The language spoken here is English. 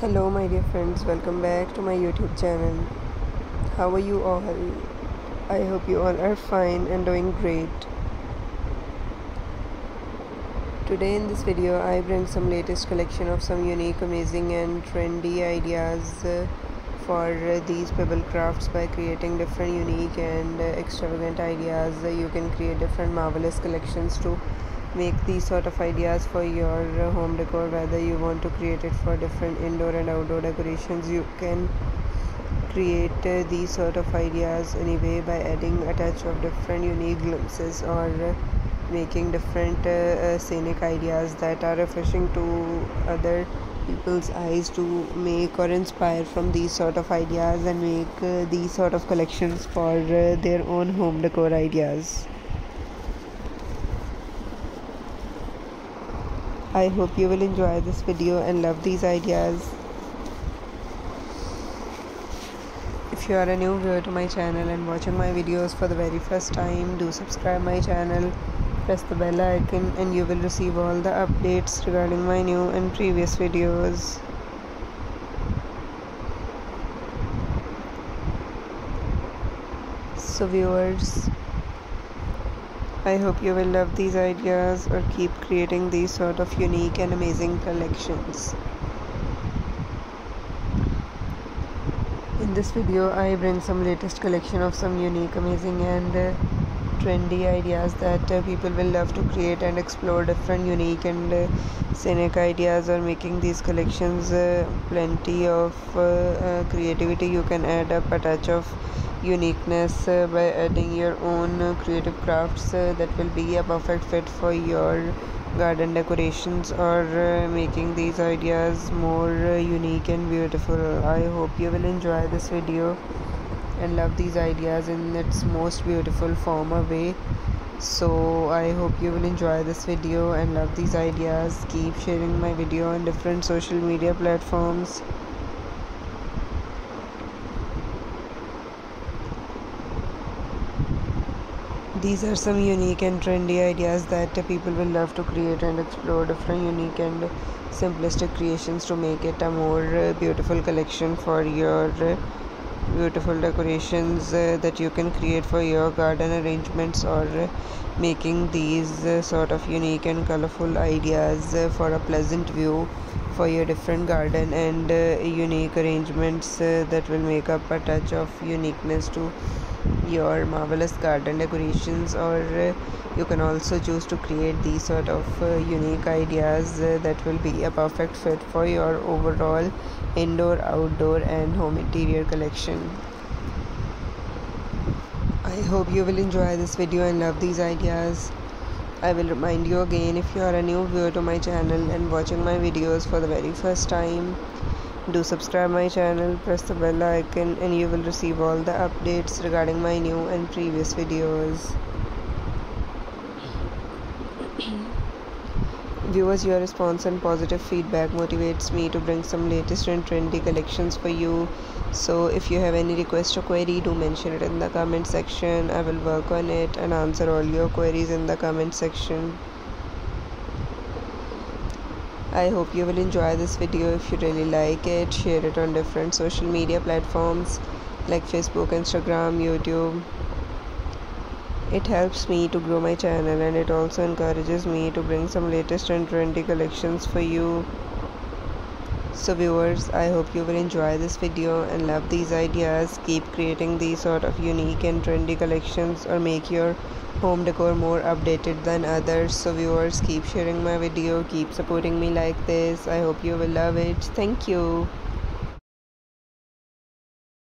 Hello, my dear friends, welcome back to my YouTube channel. How are you all? I hope you all are fine and doing great. Today, in this video, I bring some latest collection of some unique, amazing, and trendy ideas uh, for uh, these pebble crafts by creating different, unique, and uh, extravagant ideas. you can create different, marvelous collections to make these sort of ideas for your uh, home decor whether you want to create it for different indoor and outdoor decorations you can create uh, these sort of ideas anyway by adding a touch of different unique glimpses or uh, making different uh, uh, scenic ideas that are refreshing to other people's eyes to make or inspire from these sort of ideas and make these sort of collections for their own home decor ideas I hope you will enjoy this video and love these ideas. If you are a new viewer to my channel and watching my videos for the very first time, do subscribe my channel, press the bell icon and you will receive all the updates regarding my new and previous videos. So viewers, I hope you will love these ideas or keep creating these sort of unique and amazing collections. In this video, I bring some latest collection of some unique, amazing and uh, trendy ideas that uh, people will love to create and explore different unique and uh, scenic ideas or making these collections uh, plenty of uh, uh, creativity you can add up a touch of uniqueness uh, by adding your own uh, creative crafts uh, that will be a perfect fit for your garden decorations or making these ideas more unique and beautiful. I hope you will enjoy this video and love these ideas in its most beautiful form or way. So i hope you will enjoy this video and love these ideas. Keep sharing my video on different social media platforms these are some unique and trendy ideas that people will love to create and explore. Different unique and simplistic creations to make it a more uh, beautiful collection for your uh, beautiful decorations uh, that you can create for your garden arrangements or making these sort of unique and colorful ideas for a pleasant view for your different garden and unique arrangements that will make up a touch of uniqueness to your marvelous garden decorations or uh, you can also choose to create these sort of uh, unique ideas uh, that will be a perfect fit for your overall indoor outdoor and home interior collection. I hope you will enjoy this video and love these ideas. I will remind you again if you are a new viewer to my channel and watching my videos for the very first time do subscribe my channel press the bell icon and you will receive all the updates regarding my new and previous videos. Viewers your response and positive feedback motivates me to bring some latest and trendy collections for you. So if you have any request or query do mention it in the comment section. I will work on it and answer all your queries in the comment section I hope you will enjoy this video if you really like it. Share it on different social media platforms like Facebook, Instagram, YouTube. It helps me to grow my channel and it also encourages me to bring some latest and trendy collections for you. So viewers, I hope you will enjoy this video and love these ideas. Keep creating these sort of unique and trendy collections or make your home decor more updated than others. So viewers keep sharing my video. Keep supporting me like this. I hope you will love it. Thank you